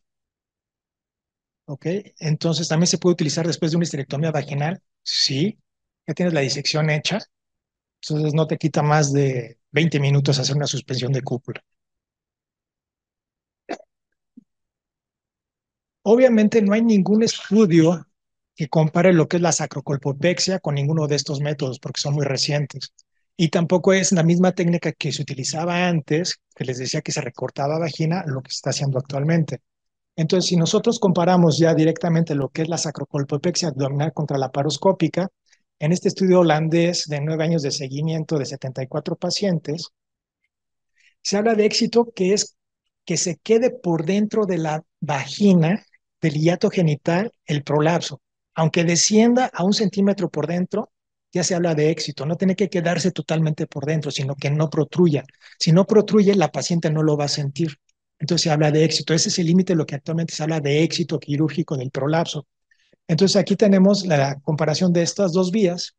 ¿Ok? Entonces, también se puede utilizar después de una histerectomía vaginal. Sí, ya tienes la disección hecha. Entonces, no te quita más de 20 minutos hacer una suspensión de cúpula. Obviamente no hay ningún estudio que compare lo que es la sacrocolpopexia con ninguno de estos métodos porque son muy recientes. Y tampoco es la misma técnica que se utilizaba antes, que les decía que se recortaba vagina, lo que se está haciendo actualmente. Entonces, si nosotros comparamos ya directamente lo que es la sacrocolpopexia abdominal contra la paroscópica, en este estudio holandés de nueve años de seguimiento de 74 pacientes, se habla de éxito que es que se quede por dentro de la vagina del hiato genital el prolapso. Aunque descienda a un centímetro por dentro, ya se habla de éxito. No tiene que quedarse totalmente por dentro, sino que no protruya. Si no protruye, la paciente no lo va a sentir. Entonces se habla de éxito. Ese es el límite de lo que actualmente se habla de éxito quirúrgico del prolapso. Entonces aquí tenemos la comparación de estas dos vías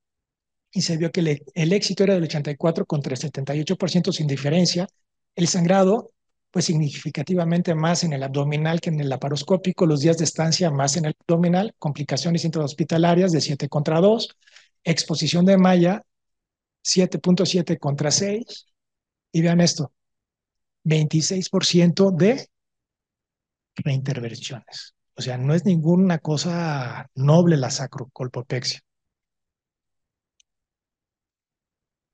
y se vio que el, éxito era del 84 contra el 78% sin diferencia. El sangrado, pues significativamente más en el abdominal que en el laparoscópico, los días de estancia más en el abdominal, complicaciones intrahospitalarias de 7 contra 2, exposición de malla 7.7 contra 6. Y vean esto, 26% de reintervenciones. O sea, no es ninguna cosa noble la sacrocolpopexia.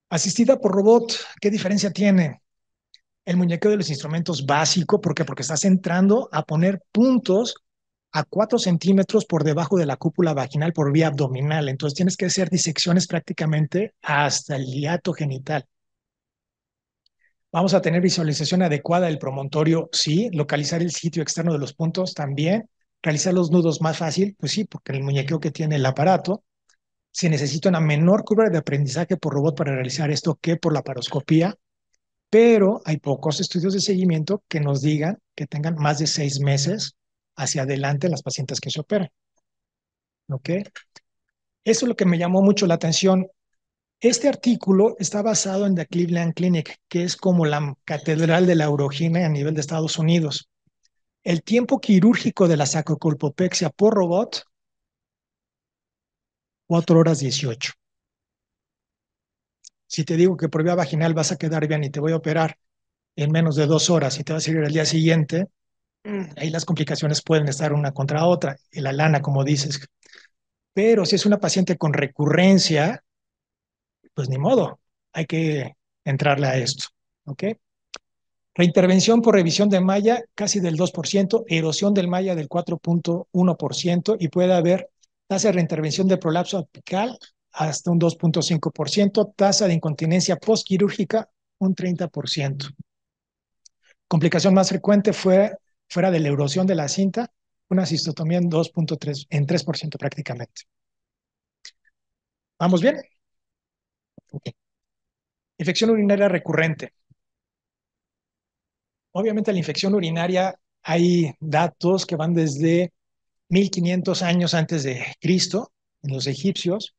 Asistida por robot, ¿qué diferencia tiene? El muñequeo de los instrumentos básico, ¿por qué? Porque estás entrando a poner puntos a 4 centímetros por debajo de la cúpula vaginal por vía abdominal. Entonces tienes que hacer disecciones prácticamente hasta el hiato genital. Vamos a tener visualización adecuada del promontorio, sí. Localizar el sitio externo de los puntos también. Realizar los nudos más fácil, pues sí, porque el muñequeo que tiene el aparato. Se necesita una menor curva de aprendizaje por robot para realizar esto que por la paroscopía, pero hay pocos estudios de seguimiento que nos digan que tengan más de seis meses hacia adelante las pacientes que se operan. ¿Ok? Eso es lo que me llamó mucho la atención. Este artículo está basado en The Cleveland Clinic, que es como la catedral de la urogenia a nivel de Estados Unidos. El tiempo quirúrgico de la sacrocolpopexia por robot, 4 horas 18. Si te digo que por vía vaginal vas a quedar bien y te voy a operar en menos de dos horas y te vas a ir al día siguiente, ahí las complicaciones pueden estar una contra otra, y la lana, como dices. Pero si es una paciente con recurrencia, pues ni modo, hay que entrarle a esto, ¿ok? Reintervención por revisión de malla casi del 2%, erosión del malla del 4.1% y puede haber tasa de reintervención de prolapso apical hasta un 2.5%, tasa de incontinencia postquirúrgica un 30%. Complicación más frecuente fue fuera de la erosión de la cinta, una cistotomía en 2.3, en 3% prácticamente. ¿Vamos bien? Infección urinaria recurrente. Obviamente la infección urinaria hay datos que van desde 1500 años antes de Cristo, en los egipcios,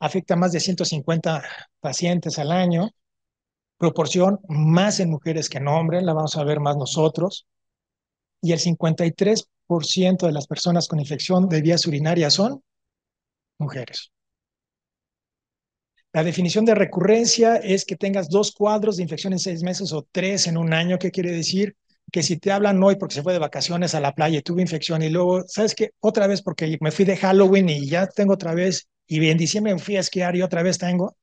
afecta a más de 150 pacientes al año, proporción más en mujeres que en hombres, la vamos a ver más nosotros, y el 53% de las personas con infección de vías urinarias son mujeres. La definición de recurrencia es que tengas dos cuadros de infección en seis meses o tres en un año. ¿Qué quiere decir? Que si te hablan hoy porque se fue de vacaciones a la playa y tuve infección y luego, ¿sabes qué? Otra vez porque me fui de Halloween y ya tengo otra vez y en diciembre me fui a esquiar y otra vez tengo.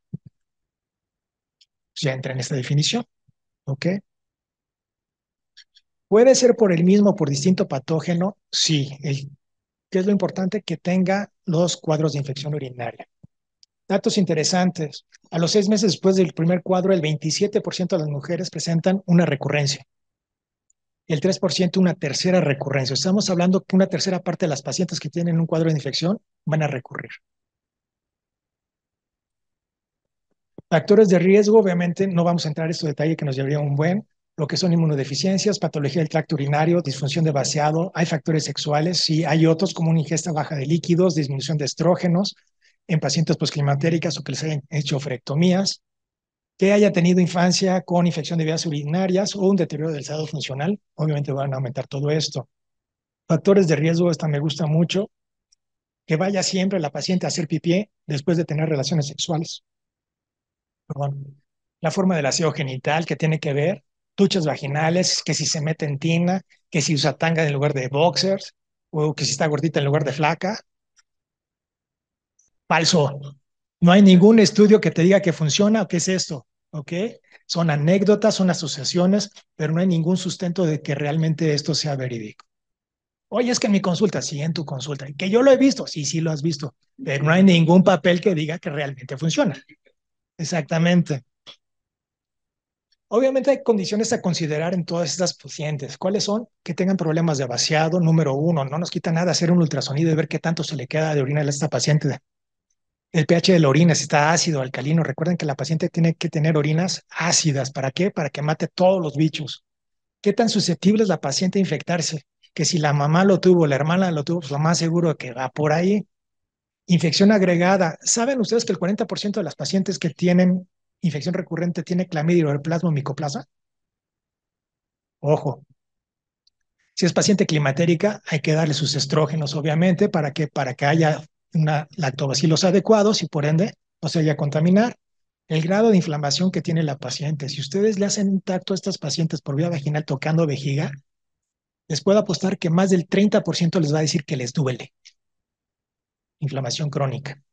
Pues ya entra en esta definición. ¿Ok? ¿Puede ser por el mismo, por distinto patógeno? Sí. ¿Qué es lo importante? Que tenga los cuadros de infección urinaria. Datos interesantes. A los seis meses después del primer cuadro, el 27% de las mujeres presentan una recurrencia. el 3% una tercera recurrencia. Estamos hablando que una tercera parte de las pacientes que tienen un cuadro de infección van a recurrir. Factores de riesgo, obviamente, no vamos a entrar en este detalle que nos llevaría un buen, lo que son inmunodeficiencias, patología del tracto urinario, disfunción de vaciado, hay factores sexuales, sí, hay otros como una ingesta baja de líquidos, disminución de estrógenos en pacientes posclimatéricas o que les hayan hecho frectomías, que haya tenido infancia con infección de vías urinarias o un deterioro del estado funcional, obviamente van a aumentar todo esto. Factores de riesgo, esta me gusta mucho, que vaya siempre la paciente a hacer pipí después de tener relaciones sexuales. Perdón. La forma del aseo genital que tiene que ver, duchas vaginales, que si se mete en tina, que si usa tanga en lugar de boxers, o que si está gordita en lugar de flaca. Falso. No hay ningún estudio que te diga que funciona o qué es esto, ¿ok? Son anécdotas, son asociaciones, pero no hay ningún sustento de que realmente esto sea verídico. Oye, es que en mi consulta, sí, en tu consulta, que yo lo he visto, sí, sí lo has visto, pero no hay ningún papel que diga que realmente funciona. Exactamente. Obviamente hay condiciones a considerar en todas estas pacientes. ¿Cuáles son? Que tengan problemas de vaciado, número uno. No nos quita nada hacer un ultrasonido y ver qué tanto se le queda de orina a esta paciente el pH de la orina, si está ácido alcalino. Recuerden que la paciente tiene que tener orinas ácidas. ¿Para qué? Para que mate todos los bichos. ¿Qué tan susceptible es la paciente a infectarse? Que si la mamá lo tuvo, la hermana lo tuvo, pues lo más seguro que va por ahí. Infección agregada. ¿Saben ustedes que el 40% de las pacientes que tienen infección recurrente tiene clamidia o plasma micoplaza? Ojo. Si es paciente climatérica, hay que darle sus estrógenos, obviamente, para que, para que haya una lactobacilos adecuados y por ende no se vaya a contaminar. El grado de inflamación que tiene la paciente. Si ustedes le hacen un tacto a estas pacientes por vía vaginal tocando vejiga, les puedo apostar que más del 30% les va a decir que les duele. Inflamación crónica.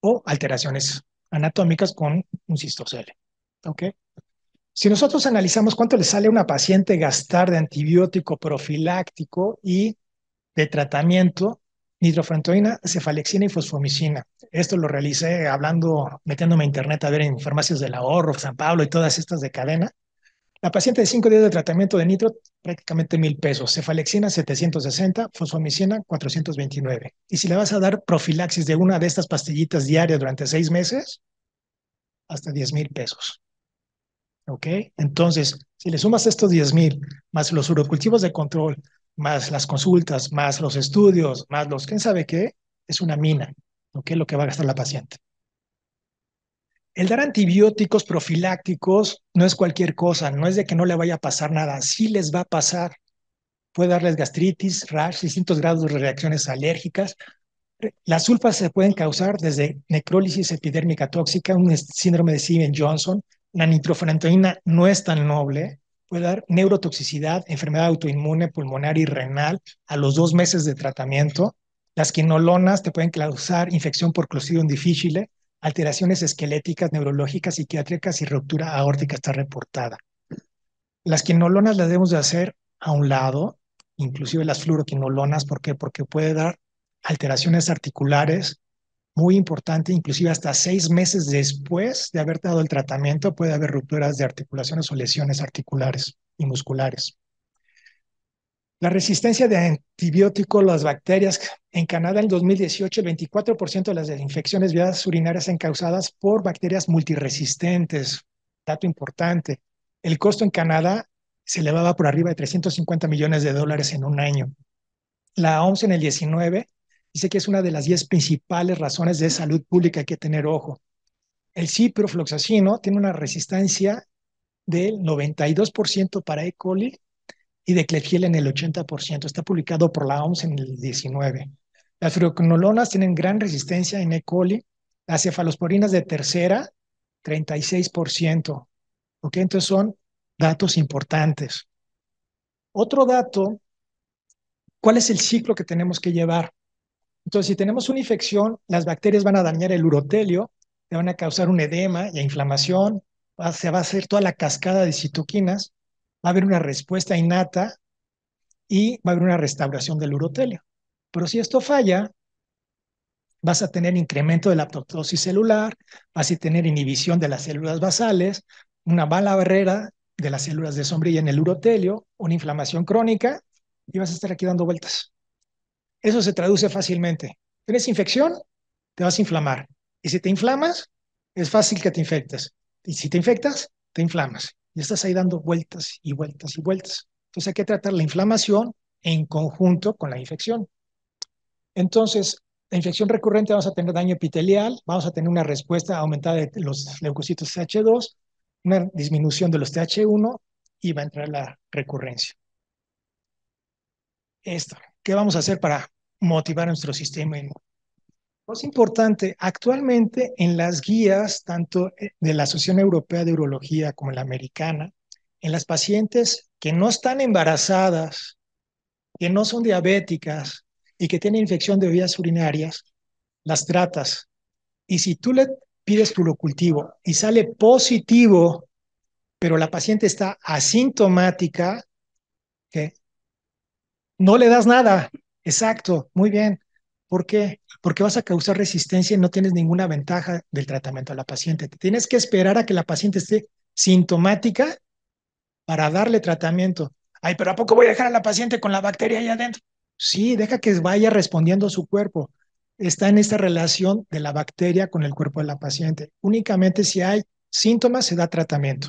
O alteraciones anatómicas con un cistocele. ¿Ok? Si nosotros analizamos cuánto le sale a una paciente gastar de antibiótico profiláctico y de tratamiento, nitrofrantoína, cefalexina y fosfomicina. Esto lo realicé hablando, metiéndome a internet a ver en farmacias del ahorro, San Pablo y todas estas de cadena. La paciente de cinco días de tratamiento de nitro, prácticamente mil pesos. Cefalexina, 760. Fosfomicina, 429. Y si le vas a dar profilaxis de una de estas pastillitas diarias durante seis meses, hasta 10 mil pesos. ¿Ok? Entonces, si le sumas estos 10 mil, más los urocultivos de control, más las consultas, más los estudios, más los quién sabe qué, es una mina, ¿ok? Lo que va a gastar la paciente. El dar antibióticos profilácticos no es cualquier cosa, no es de que no le vaya a pasar nada, sí les va a pasar. Puede darles gastritis, rash, distintos grados de reacciones alérgicas. Las sulfas se pueden causar desde necrólisis epidérmica tóxica, un síndrome de Steven-Johnson. La nitrofurantoína no es tan noble, puede dar neurotoxicidad, enfermedad autoinmune, pulmonar y renal a los dos meses de tratamiento. Las quinolonas te pueden causar infección por Clostridium difficile, alteraciones esqueléticas, neurológicas, psiquiátricas y ruptura aórtica está reportada. Las quinolonas las debemos de hacer a un lado, inclusive las fluoroquinolonas, ¿por qué? Porque puede dar alteraciones articulares, muy importante, inclusive hasta seis meses después de haber dado el tratamiento puede haber rupturas de articulaciones o lesiones articulares y musculares. La resistencia de antibióticos, las bacterias, en Canadá en 2018 el 24% de las infecciones vías urinarias son causadas por bacterias multiresistentes. Dato importante. El costo en Canadá se elevaba por arriba de 350 millones de dólares en un año. La OMS en el 19 dice que es una de las 10 principales razones de salud pública que hay que tener ojo. El ciprofloxacino tiene una resistencia del 92% para E. coli y de Klebsiella en el 80%. Está publicado por la OMS en el 19. Las fluoroquinolonas tienen gran resistencia en E. coli. Las cefalosporinas de tercera, 36%. ¿Ok? Entonces son datos importantes. Otro dato, ¿cuál es el ciclo que tenemos que llevar? Entonces, si tenemos una infección, las bacterias van a dañar el urotelio, le van a causar un edema y inflamación, se va a hacer toda la cascada de citoquinas, va a haber una respuesta innata y va a haber una restauración del urotelio. Pero si esto falla, vas a tener incremento de la apoptosis celular, vas a tener inhibición de las células basales, una mala barrera de las células de sombrilla en el urotelio, una inflamación crónica, y vas a estar aquí dando vueltas. Eso se traduce fácilmente. Tienes infección, te vas a inflamar. Y si te inflamas, es fácil que te infectes. Y si te infectas, te inflamas. Y estás ahí dando vueltas y vueltas y vueltas. Entonces hay que tratar la inflamación en conjunto con la infección. Entonces, la infección recurrente vamos a tener daño epitelial, vamos a tener una respuesta aumentada de los leucocitos TH2, una disminución de los TH1 y va a entrar la recurrencia. Esto, ¿qué vamos a hacer para motivar nuestro sistema inmune? Es importante, actualmente en las guías, tanto de la Asociación Europea de Urología como la americana, en las pacientes que no están embarazadas, que no son diabéticas y que tienen infección de vías urinarias, las tratas. Y si tú le pides cultivo y sale positivo, pero la paciente está asintomática, ¿qué? no le das nada. Exacto, muy bien. ¿Por qué? Porque vas a causar resistencia y no tienes ninguna ventaja del tratamiento a la paciente. tienes que esperar a que la paciente esté sintomática para darle tratamiento. Ay, pero ¿a poco voy a dejar a la paciente con la bacteria ahí adentro? Sí, deja que vaya respondiendo a su cuerpo. Está en esta relación de la bacteria con el cuerpo de la paciente. Únicamente si hay síntomas se da tratamiento.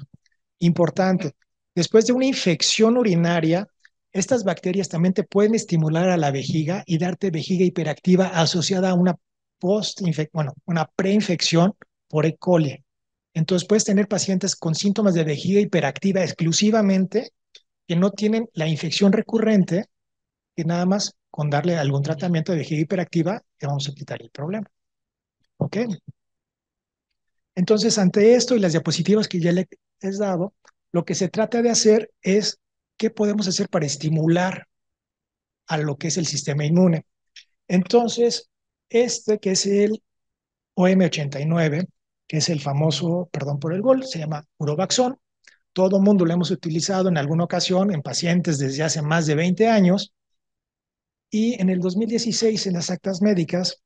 Importante. Después de una infección urinaria, estas bacterias también te pueden estimular a la vejiga y darte vejiga hiperactiva asociada a una post bueno, una preinfección por E. coli. Entonces puedes tener pacientes con síntomas de vejiga hiperactiva exclusivamente que no tienen la infección recurrente, que nada más con darle algún tratamiento de vejiga hiperactiva le vamos a quitar el problema. ¿Ok? Entonces, ante esto y las diapositivas que ya le he dado, lo que se trata de hacer es ¿qué podemos hacer para estimular a lo que es el sistema inmune? Entonces, este que es el OM89, que es el famoso, perdón por el gol, se llama Urovaxón. Todo el mundo lo hemos utilizado en alguna ocasión en pacientes desde hace más de 20 años. Y en el 2016, en las actas médicas,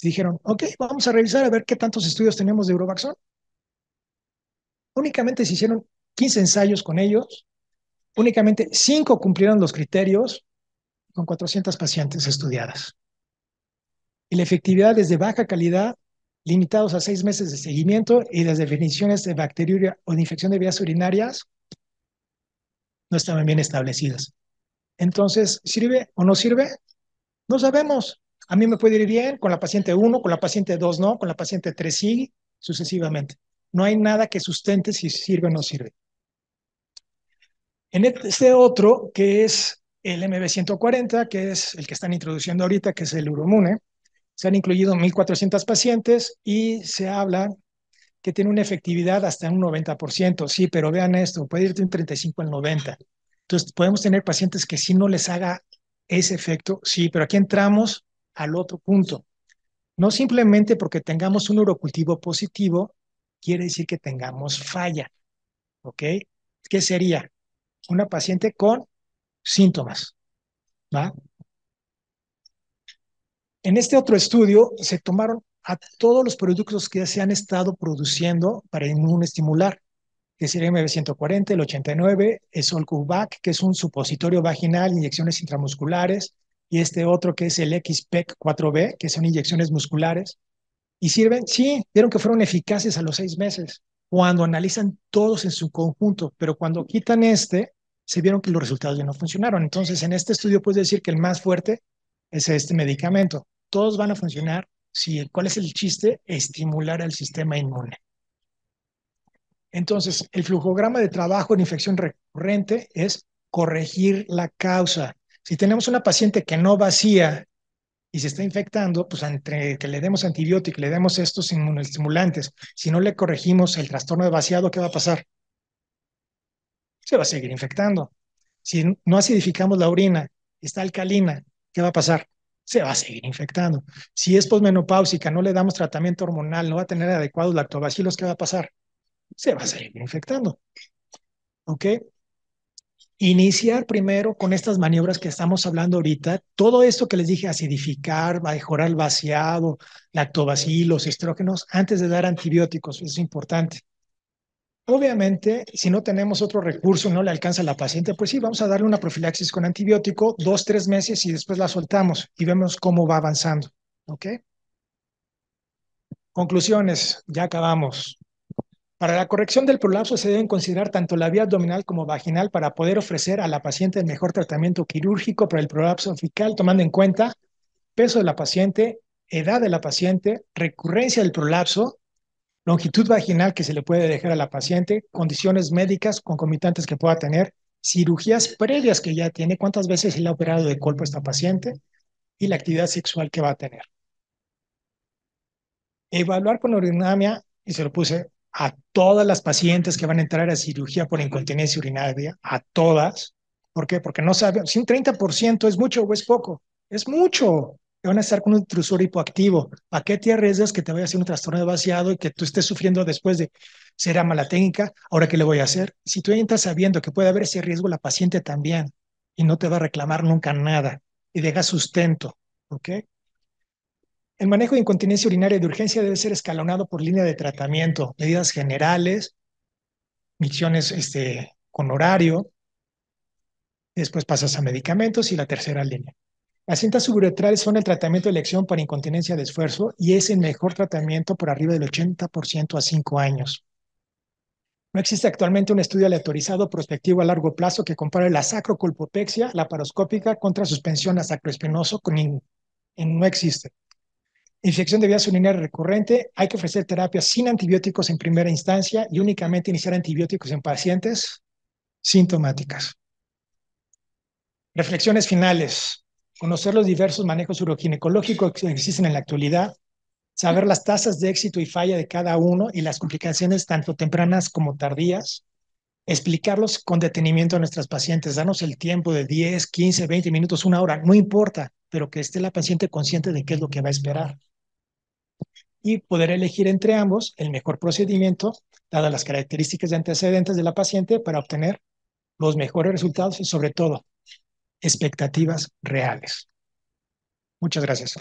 dijeron, ok, vamos a revisar a ver qué tantos estudios tenemos de Urovaxón. Únicamente se hicieron 15 ensayos con ellos Únicamente cinco cumplieron los criterios con 400 pacientes estudiadas. Y la efectividad es de baja calidad, limitados a seis meses de seguimiento y las definiciones de bacteriuria o de infección de vías urinarias no estaban bien establecidas. Entonces, ¿sirve o no sirve? No sabemos. A mí me puede ir bien con la paciente 1, con la paciente 2 no, con la paciente 3 sí, sucesivamente. No hay nada que sustente si sirve o no sirve. En este otro, que es el MB140, que es el que están introduciendo ahorita, que es el Uromune, se han incluido 1.400 pacientes y se habla que tiene una efectividad hasta un 90%. Sí, pero vean esto, puede ir de un 35 al 90. Entonces, podemos tener pacientes que si no les haga ese efecto, sí, pero aquí entramos al otro punto. No simplemente porque tengamos un urocultivo positivo, quiere decir que tengamos falla. ¿Ok? ¿Qué sería? Una paciente con síntomas. ¿va? En este otro estudio se tomaron a todos los productos que se han estado produciendo para inmunestimular, que es el MB140, el 89, el Solcubac, que es un supositorio vaginal, inyecciones intramusculares, y este otro que es el XPEC 4B, que son inyecciones musculares. ¿Y sirven? Sí, vieron que fueron eficaces a los seis meses, cuando analizan todos en su conjunto, pero cuando quitan este, se vieron que los resultados ya no funcionaron. Entonces, en este estudio puedes decir que el más fuerte es este medicamento. Todos van a funcionar. Si, ¿Cuál es el chiste? Estimular al sistema inmune. Entonces, el flujograma de trabajo en infección recurrente es corregir la causa. Si tenemos una paciente que no vacía y se está infectando, pues entre que le demos antibiótico le demos estos inmunoestimulantes, si no le corregimos el trastorno de vaciado, ¿qué va a pasar? Se va a seguir infectando. Si no acidificamos la orina, está alcalina, ¿qué va a pasar? Se va a seguir infectando. Si es posmenopáusica, no le damos tratamiento hormonal, no va a tener adecuados lactobacilos, ¿qué va a pasar? Se va a seguir infectando. ¿Ok? Iniciar primero con estas maniobras que estamos hablando ahorita, todo esto que les dije, acidificar, mejorar el vaciado, lactobacilos, estrógenos, antes de dar antibióticos, es importante. Obviamente, si no tenemos otro recurso, no le alcanza a la paciente, pues sí, vamos a darle una profilaxis con antibiótico dos, tres meses y después la soltamos y vemos cómo va avanzando. ¿Ok? Conclusiones, ya acabamos. Para la corrección del prolapso se deben considerar tanto la vía abdominal como vaginal para poder ofrecer a la paciente el mejor tratamiento quirúrgico para el prolapso fecal, tomando en cuenta peso de la paciente, edad de la paciente, recurrencia del prolapso, longitud vaginal que se le puede dejar a la paciente, condiciones médicas concomitantes que pueda tener, cirugías previas que ya tiene, cuántas veces se le ha operado de cuerpo a esta paciente y la actividad sexual que va a tener. Evaluar con urinamia, y se lo puse a todas las pacientes que van a entrar a cirugía por incontinencia urinaria, a todas. ¿Por qué? Porque no saben, si un 30% es mucho o es poco, es mucho. Van a estar con un intrusor hipoactivo. ¿Para qué te arriesgas que te vaya a hacer un trastorno de vaciado y que tú estés sufriendo después de será mala técnica? Ahora, ¿qué le voy a hacer? Si tú entras sabiendo que puede haber ese riesgo, la paciente también, y no te va a reclamar nunca nada, y deja sustento, ¿ok? El manejo de incontinencia urinaria de urgencia debe ser escalonado por línea de tratamiento, medidas generales, misiones este, con horario, después pasas a medicamentos y la tercera línea. Las cintas suburetrales son el tratamiento de elección para incontinencia de esfuerzo y es el mejor tratamiento por arriba del 80% a 5 años. No existe actualmente un estudio aleatorizado prospectivo a largo plazo que compare la sacrocolpopexia laparoscópica contra suspensión a sacroespinoso con no existe. Infección de vías urinarias recurrente, hay que ofrecer terapia sin antibióticos en primera instancia y únicamente iniciar antibióticos en pacientes sintomáticas. Reflexiones finales. Conocer los diversos manejos uroginecológicos que existen en la actualidad, saber las tasas de éxito y falla de cada uno y las complicaciones tanto tempranas como tardías, explicarlos con detenimiento a nuestras pacientes, darnos el tiempo de 10, 15, 20 minutos, una hora, no importa, pero que esté la paciente consciente de qué es lo que va a esperar. Y poder elegir entre ambos el mejor procedimiento, dadas las características de antecedentes de la paciente, para obtener los mejores resultados y sobre todo expectativas reales. Muchas gracias.